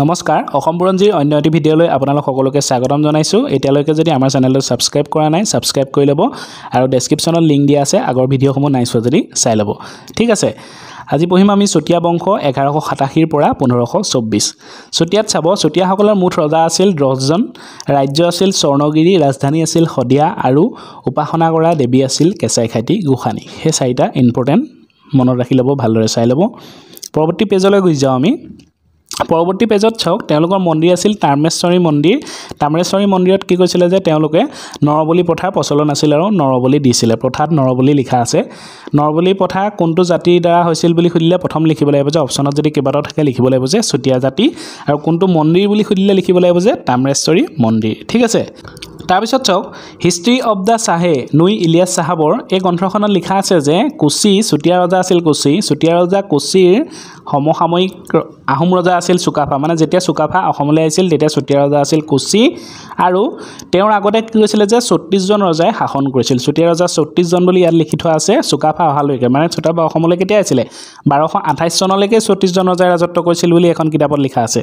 নমস্কাৰ অসম বুৰঞ্জীৰ অন্য এটি ভিডিঅ'লৈ আপোনালোক সকলোকে স্বাগতম জনাইছোঁ। এতিয়ালৈকে যদি আমাৰ চেনেলটো ছাবস্ক্ৰাইব কৰা নাই ছাবস্ক্ৰাইব কৰি ল'ব আৰু ডেছক্ৰিপশ্যনত লিংক দিয়া আছে আগৰ ভিডিঅ'সমূহ নাই চোৱা যদি চাই ল'ব। ঠিক আছে আজি পঢ়িম আমি চুতীয়া বংশ এঘাৰশ সাতাশীৰ পৰা পোন্ধৰশ চৌব্বিছ। চুতীয়াত চাব চুতীয়াসকলৰ মুঠ ৰজা আছিল দহজন ৰাজ্য আছিল স্বৰ্ণগিৰি ৰাজধানী আছিল শদিয়া আৰু উপাসনা কৰা দেৱী আছিল কেঁচাই খাইটি গোসানী। সেই চাৰিটা ইম্পৰ্টেণ্ট মনত ৰাখি ল'ব ভালদৰে চাই ল'ব। পৰৱৰ্তী পেজলৈ গুচি যাওঁ আমি। পৰৱৰ্তী পেজত চাওক তেওঁলোকৰ মন্দিৰ আছিল তামেশ্বৰী মন্দিৰ। তামেশ্বৰী মন্দিৰত কি কৈছিলে যে তেওঁলোকে নৰবলি প্ৰথাৰ প্ৰচলন আছিল আৰু নৰবলি দিছিলে। প্ৰথাত নৰবলি লিখা আছে। নৰবলি প্ৰথা কোনটো জাতিৰ দ্বাৰা হৈছিল বুলি সুধিলে প্ৰথম লিখিব লাগিব যে অপশ্যনত যদি কেইবাটাও থাকে লিখিব লাগিব যে চুতীয়া জাতি আৰু কোনটো মন্দিৰ বুলি সুধিলে লিখিব লাগিব যে তামেশ্বৰী মন্দিৰ। ঠিক আছে? তাৰপিছত চাওক হিষ্ট্ৰী অৱ দ্য চাহে নুই ইলিয়াছ চাহাবৰ এই গ্ৰন্থখনত লিখা আছে যে কোচি চুতীয়া ৰজা আছিল কোচি চুতীয়া ৰজা কোচিৰ সমসাময়িক আহোম ৰজা আছিল চুকাফা। মানে যেতিয়া চুকাফা অসমলৈ আহিছিল তেতিয়া চুতীয়া ৰজা আছিল কোচি। আৰু তেওঁৰ আগতে কি কৈছিলে যে ছত্ৰিছজন ৰজাই শাসন কৰিছিল। চুতীয়া ৰজা ছত্ৰিছজন বুলি ইয়াত লিখি থোৱা আছে চুকাফা অহালৈকে। মানে চুকাফা অসমলৈ কেতিয়া আহিছিলে? বাৰশ আঠাইছ চনলৈকে ছত্ৰিছজন ৰজাই ৰাজত্ব কৰিছিল বুলি এখন কিতাপত লিখা আছে।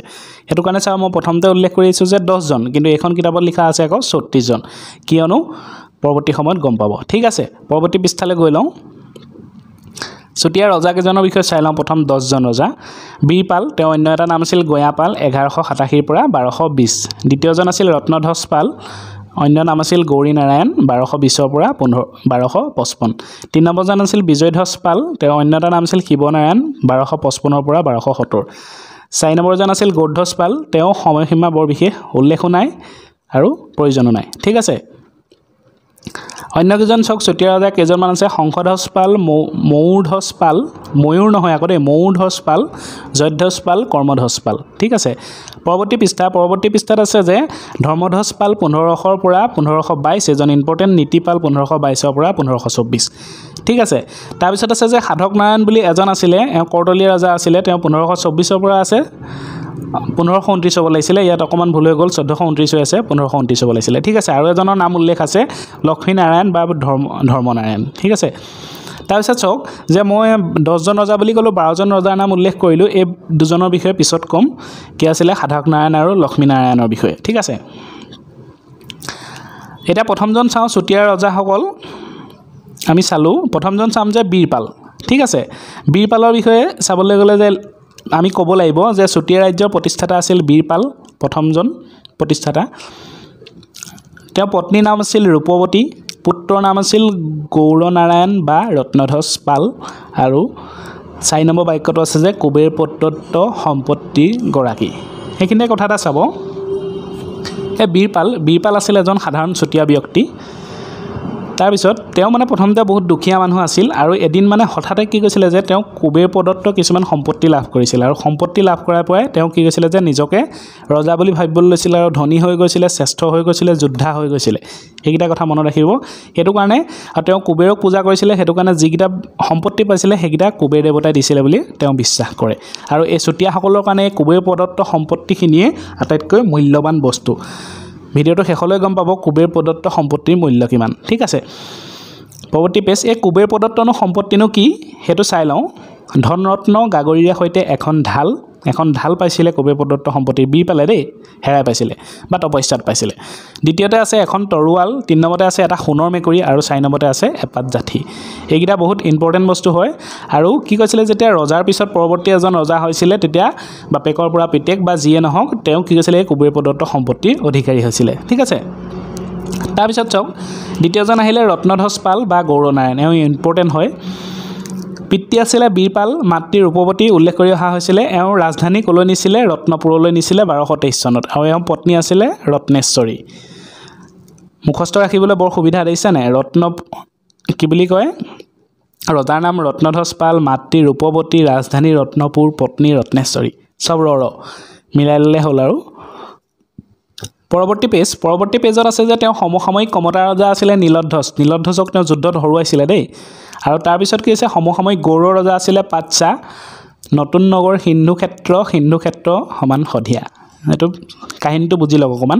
সেইটো কাৰণে চাওঁ মই প্ৰথমতে উল্লেখ কৰি আহিছোঁ যে দহজন। কিন্তু এইখন কিতাপত লিখা আছে আকৌ ছত্ৰিছজন কিয়নো পৰৱৰ্তী সময়ত গম পাব। ঠিক আছে পৰৱৰ্তী পৃষ্ঠালৈ গৈ লওঁ। চুতীয়া ৰজাকেইজনৰ বিষয়ে চাই লওঁ। প্ৰথম দহজন ৰজা। বীৰপাল তেওঁৰ অন্য এটা নাম আছিল গয়াপাল এঘাৰশ সাতাশীৰ পৰা বাৰশ বিছ। দ্বিতীয়জন আছিল ৰত্নধ্বজ পাল অন্য নাম আছিল গৌৰী নাৰায়ণ বাৰশ বিছৰ পৰা পোন্ধৰ বাৰশ পঁচপন্ন তিনি নম্বৰজন আছিল বিজয়ধ্বজ পাল তেওঁৰ অন্য এটা নাম আছিল শিৱনাৰায়ণ বাৰশ পঁচপন্নৰ পৰা বাৰশ সত্তৰ। চাৰি নম্বৰজন আছিল গৌৰধ্বজ পাল তেওঁ সময়সীমা বৰ বিশেষ উল্লেখো নাই আৰু প্ৰয়োজনো নাই। ঠিক আছে? অন্য কেইজন চাওক চুতীয়া ৰজা কেইজনমান আছে শংখধ্বজ পাল মৌ ময়ূৰধ্বজ পাল ময়ূৰ নহয় আকৌ দেই ময়ূৰধ্বজ পাল জয়ধ্বজ পাল কৰ্মধ্বজ পাল ঠিক আছে? পৰৱৰ্তী পৃষ্ঠা পৰৱৰ্তী পৃষ্ঠাত আছে যে ধৰ্মধ্বজ পাল পোন্ধৰশৰ পৰা পোন্ধৰশ বাইছ এজন ইম্পৰ্টেণ্ট নীতিপাল পোন্ধৰশ বাইছৰ পৰা পোন্ধৰশ চৌব্বিছ। ঠিক আছে? তাৰপিছত আছে যে সাধক নাৰায়ণ বুলি এজন আছিলে এওঁ কৰ্তলীয়া ৰজা আছিলে তেওঁ পোন্ধৰশ চৌব্বিছৰ পৰা আছে। পোন্ধৰশ ঊনত্ৰিছ হ'ব লাগিছিলে ইয়াত অকণমান ভুল হৈ গ'ল চৈধ্যশ ঊনত্ৰিছ হৈ আছে পোন্ধৰশ ঊনত্ৰিছ হ'ব লাগিছিলে। ঠিক আছে আৰু এজনৰ নাম উল্লেখ আছে লক্ষ্মীনাৰায়ণ বা ধৰ্ম ধৰ্মনাৰায়ণ। ঠিক আছে তাৰপিছত চাওক যে মই দহজন ৰজা বুলি ক'লোঁ বাৰজন ৰজাৰ নাম উল্লেখ কৰিলোঁ এই দুজনৰ বিষয়ে পিছত ক'ম কি আছিলে সাধক নাৰায়ণ আৰু লক্ষ্মীনাৰায়ণৰ বিষয়ে। ঠিক আছে এতিয়া প্ৰথমজন চাওঁ চুতীয়া ৰজাসকল আমি চালোঁ প্ৰথমজন চাম যে বীৰপাল। ঠিক আছে বীৰপালৰ বিষয়ে চাবলৈ গ'লে যে আমি ক'ব লাগিব যে চুতীয়া ৰাজ্যৰ প্ৰতিষ্ঠাতা আছিল বীৰপাল প্ৰথমজন প্ৰতিষ্ঠাতা। তেওঁৰ পত্নীৰ নাম আছিল ৰূপৱতী পুত্ৰৰ নাম আছিল গৌৰনাৰায়ণ বা ৰত্নধ্বজ পাল আৰু চাৰি নম্বৰ বাক্যটো আছে যে কুবেৰ প্ৰদত্ত সম্পত্তিৰ গৰাকী। সেইখিনিতে কথা এটা চাব। এই বীৰপাল বীৰপাল আছিল এজন সাধাৰণ চুতীয়া ব্যক্তি। তাৰপিছত তেওঁ মানে প্ৰথমতে বহুত দুখীয়া মানুহ আছিল আৰু এদিন মানে হঠাতে কি কৈছিলে যে তেওঁ কুবেৰ প্ৰদত্ত কিছুমান সম্পত্তি লাভ কৰিছিল আৰু সম্পত্তি লাভ কৰাৰ পৰাই তেওঁ কি কৈছিলে যে নিজকে ৰজা বুলি ভাবিবলৈ লৈছিলে আৰু ধনী হৈ গৈছিলে শ্ৰেষ্ঠ হৈ গৈছিলে যোদ্ধা হৈ গৈছিলে। সেইকেইটা কথা মনত ৰাখিব। সেইটো কাৰণে আৰু তেওঁ কুবেৰক পূজা কৰিছিলে সেইটো কাৰণে যিকেইটা সম্পত্তি পাইছিলে সেইকেইটা কুবেৰ দেৱতাই দিছিলে বুলি তেওঁ বিশ্বাস কৰে। আৰু এই চুতীয়াসকলৰ কাৰণে কুবেৰ প্ৰদত্ত সম্পত্তিখিনিয়ে আটাইতকৈ মূল্যৱান বস্তু। ভিডিঅ'টো শেষলৈ গম পাব কুবেৰ প্ৰদত্ত সম্পত্তিৰ মূল্য কিমান। ঠিক আছে। পৰৱৰ্তী পেজ এই কুবেৰ প্ৰদত্তনো সম্পত্তিনো কি? সেইটো চাই লওঁ। ধনৰত্ন গাগৰিৰে সৈতে এখন ঢাল। এখন ঢাল পাইছিলে কুবেৰ প্ৰদত্ত সম্পত্তি বি পালে দেই হেৰাই পাইছিলে বা তপস্যাত পাইছিলে। দ্বিতীয়তে আছে এখন তৰোৱাল তিনি নম্বৰতে আছে এটা সোণৰ মেকুৰী আৰু চাৰি নম্বৰতে আছে এপাত জাঠি। এইকেইটা বহুত ইম্পৰ্টেণ্ট বস্তু হয়। আৰু কি কৈছিলে যেতিয়া ৰজাৰ পিছত পৰৱৰ্তী এজন ৰজা হৈছিলে তেতিয়া বাপেকৰ পৰা পিতেক বা যিয়ে নহওক তেওঁ কি কৈছিলে এই কুবেৰ প্ৰদত্ত সম্পত্তিৰ অধিকাৰী হৈছিলে। ঠিক আছে? তাৰপিছত চাওক দ্বিতীয়জন আহিলে ৰত্নধ্বজ পাল বা গৌৰনাৰায়ণ এওঁ ইম্পৰ্টেণ্ট হয়। পিতৃ আছিলে বীৰপাল মাতৃ ৰূপৱতী উল্লেখ কৰি অহা হৈছিলে। এওঁৰ ৰাজধানী ক'লৈ নিছিলে? ৰত্নপুৰলৈ নিছিলে বাৰশ তেইছ চনত। আৰু এওঁৰ পত্নী আছিলে ৰত্নেশ্বৰী। মুখস্থ ৰাখিবলৈ বৰ সুবিধা দিছে নাই ৰত্ন কি বুলি কয়? ৰজাৰ নাম ৰত্নধ্বজ পাল মাতৃ ৰূপৱতী ৰাজধানী ৰত্নপুৰ পত্নী ৰত্নেশ্বৰী। চব ৰ ৰ। মিলাই ল'লে হ'ল আৰু। পৰৱৰ্তী পেজ পৰৱৰ্তী পেজত আছে যে তেওঁ সমসাময়িক কমতা ৰজা আছিলে নীলধ্বজ। নীলধ্বজক তেওঁ যুদ্ধত হৰুৱাইছিলে দেই। আৰু তাৰপিছত কি হৈছে? সমসাময়িক গৌৰ ৰজা আছিলে পাটচা নতুন নগৰ সিন্ধু ক্ষেত্ৰ সিন্ধু ক্ষেত্ৰ সমান সধিয়া এইটো কাহিনীটো বুজি লওক অকণমান।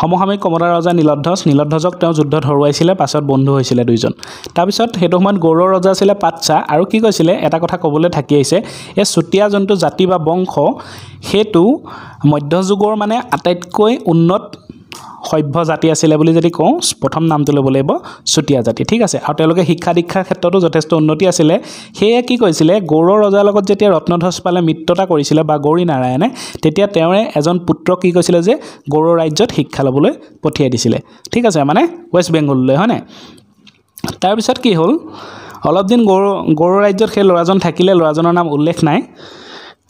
সমসাময়িক কমতা ৰজা নীলধ্বজ নীলধ্বজক তেওঁ যুদ্ধত হৰুৱাইছিলে পাছত বন্ধু হৈছিলে দুইজন। তাৰপিছত সেইটো সময়ত গৌড়ৰ ৰজা আছিলে পাটচা আৰু কি কৈছিলে? এটা কথা ক'বলৈ থাকি আহিছে এই চুতীয়া যোনটো জাতি বা বংশ সেইটো মধ্যযুগৰ মানে আটাইতকৈ উন্নত সভ্য জাতি আছিলে বুলি যদি কওঁ প্ৰথম নামটো ল'ব লাগিব চুতীয়া জাতি। ঠিক আছে? আৰু তেওঁলোকে শিক্ষা দীক্ষাৰ ক্ষেত্ৰতো যথেষ্ট উন্নতি আছিলে। সেয়ে কি কৈছিলে গৌড়ৰ ৰজাৰ লগত যেতিয়া ৰত্নধ্বজ পালে মিত্ৰতা কৰিছিলে বা গৌৰী নাৰায়ণে তেতিয়া তেওঁৰে এজন পুত্ৰক কি কৈছিলে যে গৌড়ৰ ৰাজ্যত শিক্ষা ল'বলৈ পঠিয়াই দিছিলে। ঠিক আছে? মানে ৱেষ্ট বেংগললৈ হয়নে? তাৰপিছত কি হ'ল? অলপ দিন গৌৰ গৌড় ৰাজ্যত সেই ল'ৰাজন থাকিলে ল'ৰাজনৰ নাম উল্লেখ নাই।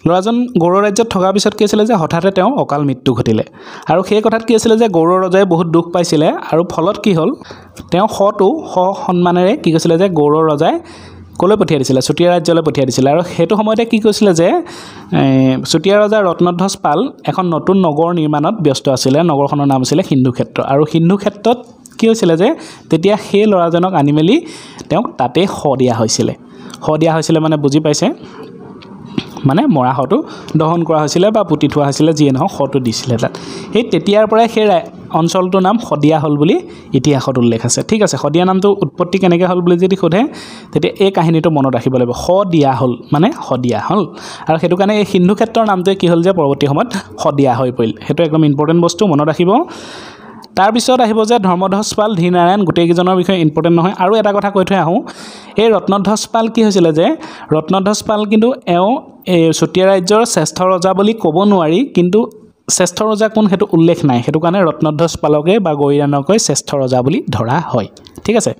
ল'ৰাজন গৌড় ৰাজ্যত থকাৰ পিছত কি আছিলে যে হঠাতে তেওঁ অকাল মৃত্যু ঘটিলে। আৰু সেই কথাত কি আছিলে যে গৌড় ৰজাই বহুত দুখ পাইছিলে আৰু ফলত কি হ'ল তেওঁ শটো স সন্মানেৰে কি কৈছিলে যে গৌড় ৰজাই ক'লৈ পঠিয়াই দিছিলে চুতীয়া ৰাজ্যলৈ পঠিয়াই দিছিলে। আৰু সেইটো সময়তে কি কৈছিলে যে চুতীয়া ৰজা ৰত্নধ্বজ পাল এখন নতুন নগৰ নিৰ্মাণত ব্যস্ত আছিলে নগৰখনৰ নাম আছিলে সিন্ধু ক্ষেত্ৰ। আৰু সিন্ধু ক্ষেত্ৰত কি হৈছিলে যে তেতিয়া সেই ল'ৰাজনক আনি মেলি তেওঁক তাতেই শ দিয়া হৈছিলে। শ দিয়া হৈছিলে মানে বুজি পাইছে। মানে মৰা শটো দহন কৰা হৈছিলে বা পুতি থোৱা হৈছিলে যিয়ে নহওক শটো দিছিলে তাত। সেই তেতিয়াৰ পৰাই সেই অঞ্চলটোৰ নাম শদিয়া হ'ল বুলি ইতিহাসত উল্লেখ আছে। ঠিক আছে শদিয়া নামটো উৎপত্তি কেনেকৈ হ'ল বুলি যদি সোধে তেতিয়া এই কাহিনীটো মনত ৰাখিব লাগিব। শ দিয়া হ'ল মানে শদিয়া হ'ল। আৰু সেইটো কাৰণে এই সিন্ধু ক্ষেত্ৰৰ নামটোৱে কি হ'ল যে পৰৱৰ্তী সময়ত শদিয়া হৈ পৰিল। সেইটো একদম ইম্পৰ্টেণ্ট বস্তু মনত ৰাখিব। তাৰপিছত আহিব যে ধৰ্মধ্বজ পাল ধীৰ নাৰায়ণ গোটেইকেইজনৰ বিষয়ে ইম্পৰ্টেণ্ট নহয়। আৰু এটা কথা কৈ থৈ আহোঁ। এই ৰত্নধ্বজ পাল কি হৈছিলে যে ৰত্নধ্বজ পাল কিন্তু এওঁ এই চুতীয়া ৰাজ্যৰ শ্ৰেষ্ঠ ৰজা বুলি ক'ব নোৱাৰি কিন্তু শ্ৰেষ্ঠ ৰজা কোন সেইটো উল্লেখ নাই। সেইটো কাৰণে ৰত্নধ্বজ পালকে বা গৰিয়ানকৈ শ্ৰেষ্ঠ ৰজা বুলি ধৰা হয়। ঠিক আছে?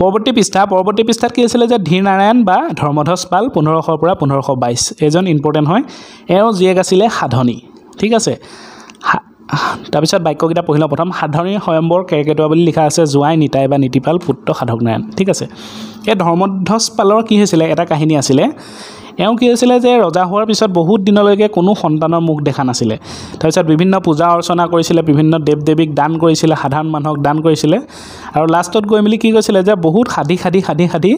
পৰৱৰ্তী পৃষ্ঠা পৰৱৰ্তী পৃষ্ঠাত কি আছিলে যে ধীৰ নাৰায়ণ বা ধৰ্মধ্বজ পাল পোন্ধৰশৰ পৰা পোন্ধৰশ বাইছ এজন ইম্পৰ্টেণ্ট হয়। এওঁ জীয়েক আছিলে সাধনী। ঠিক আছে? তাৰপিছত বাক্যকেইটা পঢ়ি লওঁ। প্ৰথম সাধনীৰ স্বয়ম্বৰ কেৰ্কেটুৱা বুলি লিখা আছে জোঁৱাই নিতাই বা নীতিপাল পুত্ৰ সাধক নাৰায়ণ। ঠিক আছে। এই ধৰ্মধ্বজ পালৰ কি হৈছিলে? এটা কাহিনী আছিলে। এওঁ কি হৈছিলে যে ৰজা হোৱাৰ পিছত বহুত দিনলৈকে কোনো সন্তানৰ মুখ দেখা নাছিলে। তাৰপিছত বিভিন্ন পূজা অৰ্চনা কৰিছিলে বিভিন্ন দেৱ দেৱীক দান কৰিছিলে সাধাৰণ মানুহক দান কৰিছিলে। আৰু লাষ্টত গৈ মেলি কি কৈছিলে যে বহুত সাধি সাধি সাধি সাধি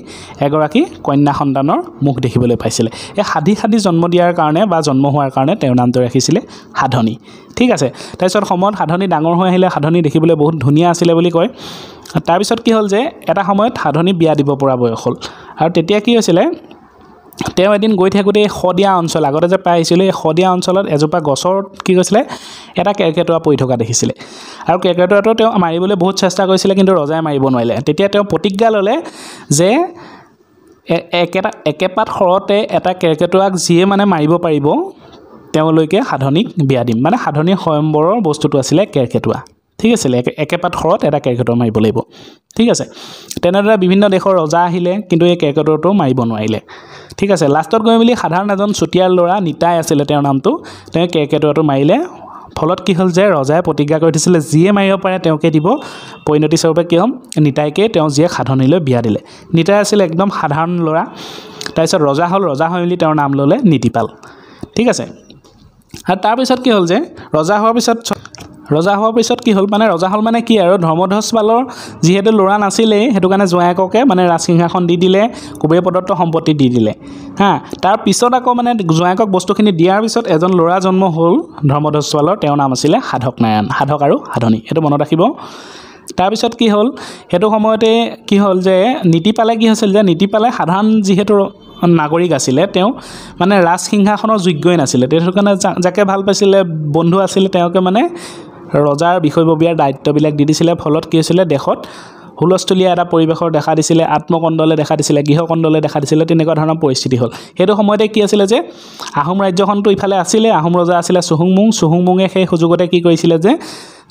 এগৰাকী কন্যা সন্তানৰ মুখ দেখিবলৈ পাইছিলে। এই সাধি সাধি জন্ম দিয়াৰ কাৰণে বা জন্ম হোৱাৰ কাৰণে তেওঁৰ নামটো ৰাখিছিলে সাধনী। ঠিক আছে তাৰপিছত সময়ত সাধনী ডাঙৰ হৈ আহিলে সাধনী দেখিবলৈ বহুত ধুনীয়া আছিলে বুলি কয়। তাৰপিছত কি হ'ল যে এটা সময়ত সাধনী বিয়া দিব পৰা বয়স হ'ল। আৰু তেতিয়া কি হৈছিলে তেওঁ এদিন গৈ থাকোঁতে এই শদিয়া অঞ্চল আগতে যে পাই আহিছিলোঁ এই শদিয়া অঞ্চলত এজোপা গছৰ কি কৈছিলে এটা কেৰ্কেটুৱা পৰি থকা দেখিছিলে। আৰু কেৰ্কেটুৱাটো তেওঁ মাৰিবলৈ বহুত চেষ্টা কৰিছিলে কিন্তু ৰজাই মাৰিব নোৱাৰিলে। তেতিয়া তেওঁ প্ৰতিজ্ঞা ল'লে যে একেটা একেপাত সৰতে এটা কেৰ্কেটুৱাক যিয়ে মানে মাৰিব পাৰিব তেওঁলৈকে সাধনীক বিয়া দিম। মানে সাধনী স্বয়ম্বৰৰ বস্তুটো আছিলে কেৰ্কেটুৱা। ঠিক আছিলে একে একেপাত সৰত এটা কেৰ্কেটুৱা মাৰিব লাগিব। ঠিক আছে তেনেদৰে বিভিন্ন দেশৰ ৰজা আহিলে কিন্তু এই কেৰ্কেটুৱাটো মাৰিব নোৱাৰিলে। ঠিক আছে লাষ্টত গৈ মেলি সাধাৰণ এজন চুতীয়াৰ ল'ৰা নিতাই আছিলে তেওঁৰ নামটো তেওঁ কেৰ্কেটুৱাটো মাৰিলে। ফলত কি হ'ল যে ৰজাই প্ৰতিজ্ঞা কৰি দিছিলে যিয়ে মাৰিব পাৰে তেওঁকে দিব। পৰিণতি স্বৰূপে কি হ'ম? নিতাইকে তেওঁ জীয়েক সাধনীলৈ বিয়া দিলে। নিতাই আছিলে একদম সাধাৰণ ল'ৰা। তাৰপিছত ৰজা হ'ল ৰজা হৈ মেলি তেওঁৰ নাম ল'লে নীতিপাল ঠিক আছে আৰু তাৰপিছত কি হ'ল যে ৰজা হোৱাৰ পিছত ৰজা হোৱাৰ পিছত কি হ'ল মানে ৰজা হ'ল মানে কি আৰু ধৰ্মধ্বজ পালৰ যিহেতু ল'ৰা নাছিলেই সেইটো কাৰণে জোঁৱায়েককে মানে ৰাজসিংহাসন দি দিলে কুবেৰ প্ৰদত্ত সম্পত্তি দি দিলে। হা তাৰ পিছত আকৌ মানে জোঁৱায়েকক বস্তুখিনি দিয়াৰ পিছত এজন ল'ৰা জন্ম হ'ল ধৰ্মধ্বজ পালৰ তেওঁৰ নাম আছিলে সাধক নাৰায়ণ সাধক আৰু সাধনী সেইটো মনত ৰাখিব। তাৰপিছত কি হ'ল সেইটো সময়তে কি হ'ল যে নীতিপালে কি হৈছিল যে নীতিপালে সাধাৰণ যিহেতু নাগৰিক আছিলে তেওঁ মানে ৰাজসিংহাসনৰ যোগ্যই নাছিলে সেইটো কাৰণে যাকে ভাল পাইছিলে বন্ধু আছিলে তেওঁকে মানে ৰজাৰ বিষয়ববীয়াৰ দায়িত্ববিলাক দি দিছিলে ফলত কি হৈছিলে দেশত হুলস্থুলীয়া এটা পৰিৱেশৰ দেখা দিছিলে আত্মকণ্ডলে দেখা দিছিলে গৃহকণ্ডলে দেখা দিছিলে তেনেকুৱা ধৰণৰ পৰিস্থিতি হ'ল। সেইটো সময়তে কি আছিলে যে আহোম ৰাজ্যখনটো ইফালে আছিলে আহোম ৰজা আছিলে চুহুংমুং চুহুংমুঙে সেই সুযোগতে কি কৰিছিলে যে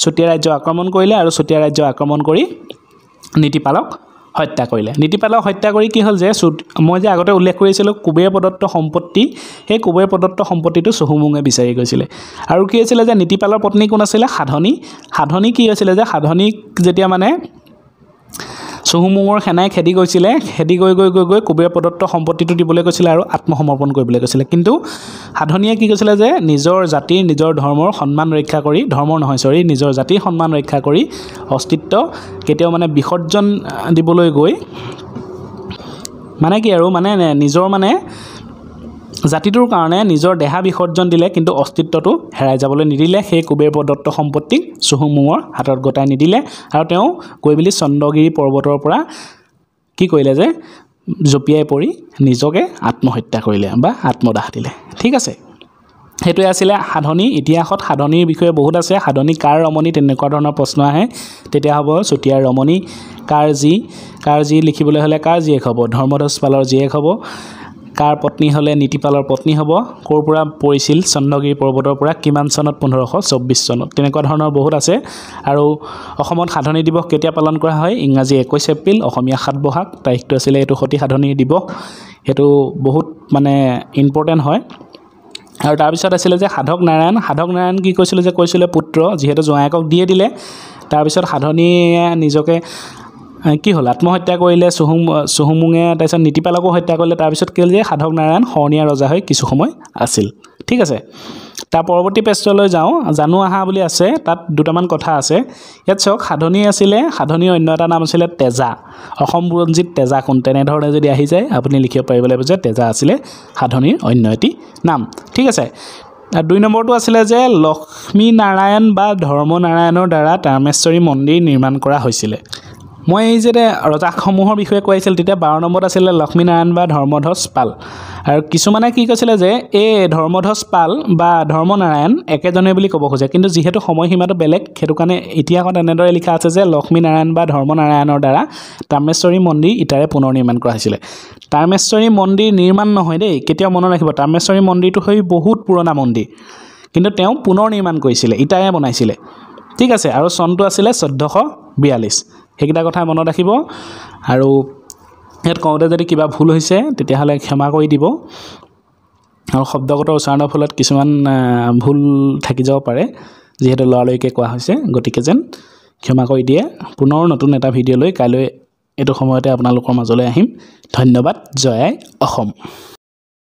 চুতীয়া ৰাজ্য আক্ৰমণ কৰিলে আৰু চুতীয়া ৰাজ্য আক্ৰমণ কৰি নীতিপালক হত্যা কৰিলে। নীতিপালক হত্যা কৰি কি হ'ল যে মই যে আগতে উল্লেখ কৰিছিলোঁ কুবেৰ প্ৰদত্ত সম্পত্তি সেই কুবেৰ প্ৰদত্ত সম্পত্তিটো চহুমুঙে বিচাৰি গৈছিলে। আৰু কি হৈছিলে যে নীতিপালৰ পত্নী কোন আছিলে? সাধনী। সাধনী কি হৈছিলে যে সাধনীক যেতিয়া মানে চহুমুঙৰ সেনাই খেদি গৈছিলে খেদি গৈ গৈ গৈ গৈ কুবেৰ প্ৰদত্ত সম্পত্তিটো দিবলৈ কৈছিলে আৰু আত্মসমৰ্পণ কৰিবলৈ কৈছিলে। কিন্তু সাধনীয়ে কি কৈছিলে যে নিজৰ জাতিৰ নিজৰ ধৰ্মৰ সন্মান ৰক্ষা কৰি ধৰ্মৰ নহয় চৰি নিজৰ জাতিৰ সন্মান ৰক্ষা কৰি অস্তিত্ব কেতিয়াও মানে বিসৰ্জন দিবলৈ গৈ মানে কি আৰু মানে নিজৰ মানে জাতিটোৰ কাৰণে নিজৰ দেহা বিসৰ্জন দিলে কিন্তু অস্তিত্বটো হেৰাই যাবলৈ নিদিলে। সেই কুবেৰ প্ৰদত্ত সম্পত্তিক চুহুমুঙৰ হাতত গতাই নিদিলে আৰু তেওঁ গৈ মেলি চন্দ্ৰগিৰি পৰ্বতৰ পৰা কি কৰিলে যে জঁপিয়াই পৰি নিজকে আত্মহত্যা কৰিলে বা আত্মদাহ দিলে। ঠিক আছে। সেইটোৱে আছিলে সাধনী ইতিহাসত। সাধনীৰ বিষয়ে বহুত আছে। সাধনী কাৰ ৰমণী তেনেকুৱা ধৰণৰ প্ৰশ্ন আহে। তেতিয়া হ'ব চুতীয়াৰ ৰমণী। কাৰ যি কাৰ যি লিখিবলৈ হ'লে কাৰ জীয়েক হ'ব? ধৰ্মধ্বজ পালৰ জীয়েক হ'ব। কাৰ পত্নী হ'লে নীতিপালৰ পত্নী হ'ব? ক'ৰ পৰা পৰিছিল চন্দ্ৰগিৰি পৰ্বতৰ পৰা? কিমান চনত? পোন্ধৰশ চৌব্বিছ চনত। তেনেকুৱা ধৰণৰ বহুত আছে। আৰু অসমত সাধনী দিৱস কেতিয়া পালন কৰা হয়? ইংৰাজী একৈছ এপ্ৰিল অসমীয়া সাত বহাগ। তাৰিখটো আছিলে এইটো সতী সাধনী দিৱস। সেইটো বহুত মানে ইম্পৰ্টেণ্ট হয়। আৰু তাৰপিছত আছিলে যে সাধক নাৰায়ণ। সাধক নাৰায়ণ কি কৈছিলে যে কৈছিলে পুত্ৰ যিহেতু জোঁৱায়েকক দিয়ে দিলে। তাৰপিছত সাধনীয়ে নিজকে কি হ'ল? আত্মহত্যা কৰিলে চুহুম চুহুমুঙে তাৰপিছত নীতিপালকো হত্যা কৰিলে। তাৰপিছত কি হ'ল যে সাধক নাৰায়ণ শৰণীয়া ৰজা হৈ কিছু সময় আছিল। ঠিক আছে? তাৰ পৰৱৰ্তী পেজলৈ যাওঁ। জানো আহা বুলি আছে তাত দুটামান কথা আছে। ইয়াত চাওক সাধনী আছিলে সাধনীৰ অন্য এটা নাম আছিলে তেজা। অসম বুৰঞ্জীত কোন? তেনেধৰণে যদি আহি যায় আপুনি লিখিব পাৰিব লাগিব যে তেজা আছিলে সাধনীৰ অন্য এটি নাম। ঠিক আছে? দুই নম্বৰটো আছিলে যে লক্ষ্মী নাৰায়ণ বা ধৰ্মনাৰায়ণৰ দ্বাৰা তামেশ্বৰী মন্দিৰ নিৰ্মাণ কৰা হৈছিলে। মই এই যে ৰজাসমূহৰ বিষয়ে কৈ আছিল তেতিয়া বাৰ নম্বৰত আছিলে লক্ষ্মীনাৰায়ণ বা ধৰ্মধ্বজ পাল। আৰু কিছুমানে কি কৈছিলে যে এই ধৰ্মধ্বজ পাল বা ধৰ্মনাৰায়ণ একেজনে বুলি ক'ব খোজে। কিন্তু যিহেতু সময়সীমাটো বেলেগ সেইটো কাৰণে ইতিহাসত এনেদৰে লিখা আছে যে লক্ষ্মীনাৰায়ণ বা ধৰ্মনাৰায়ণৰ দ্বাৰা তামেশ্বৰী মন্দিৰ ইটাৰে পুনৰ নিৰ্মাণ কৰা হৈছিলে। তামেশ্বৰী মন্দিৰ নিৰ্মাণ নহয় দেই কেতিয়াও মনত ৰাখিব। তামেশ্বৰী মন্দিৰটো হৈ বহুত পুৰণা মন্দিৰ। কিন্তু তেওঁ পুনৰ নিৰ্মাণ কৰিছিলে ইটাৰে বনাইছিলে। ঠিক আছে আৰু চনটো আছিলে চৈধ্যশ বিয়াল্লিছ। সেইকেইটা কথা মনত ৰাখিব। আৰু ইয়াত কওঁতে যদি কিবা ভুল হৈছে তেতিয়াহ'লে ক্ষমা কৰি দিব। আৰু শব্দগত উচ্চাৰণৰ ফলত কিছুমান ভুল থাকি যাব পাৰে যিহেতু লৰালৰিকৈ কোৱা হৈছে। গতিকে যেন ক্ষমা কৰি দিয়ে। পুনৰ নতুন এটা ভিডিঅ' লৈ কাইলৈ এইটো সময়তে আপোনালোকৰ মাজলৈ আহিম। ধন্যবাদ। জয় অসম।